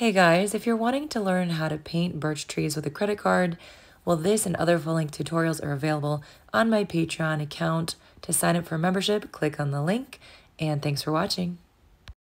Hey guys, if you're wanting to learn how to paint birch trees with a credit card, well, this and other full length tutorials are available on my Patreon account. To sign up for membership, click on the link, and thanks for watching.